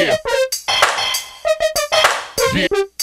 Yeah. yeah.